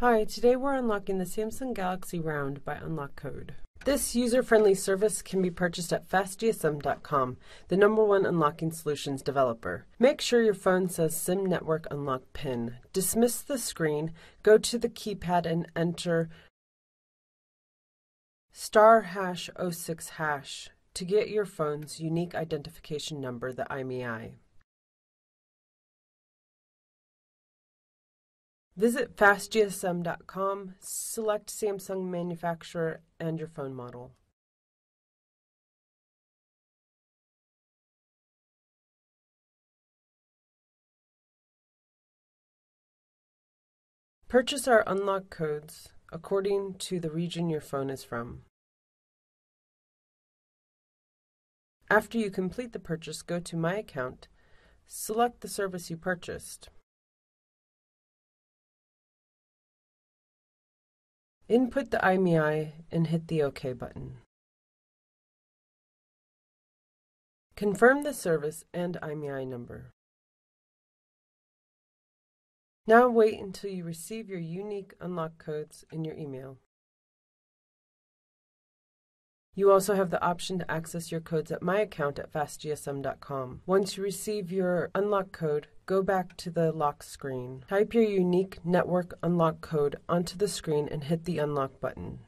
Hi, today we're unlocking the Samsung Galaxy Round by Unlock Code. This user-friendly service can be purchased at fastgsm.com, the number one unlocking solutions developer. Make sure your phone says SIM Network Unlock PIN. Dismiss the screen, go to the keypad and enter star hash 06 hash to get your phone's unique identification number, the IMEI. Visit fastgsm.com, select Samsung manufacturer and your phone model. Purchase our unlock codes according to the region your phone is from. After you complete the purchase, go to My Account, select the service you purchased. Input the IMEI and hit the OK button. Confirm the service and IMEI number. Now wait until you receive your unique unlock codes in your email. You also have the option to access your codes at my account at fastgsm.com. Once you receive your unlock code, go back to the lock screen. Type your unique network unlock code onto the screen and hit the unlock button.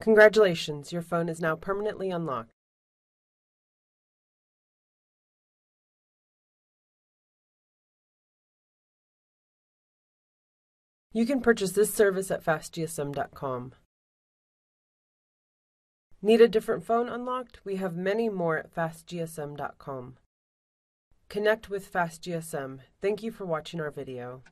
Congratulations, your phone is now permanently unlocked. You can purchase this service at fastgsm.com. Need a different phone unlocked? We have many more at fastgsm.com. Connect with FastGSM. Thank you for watching our video.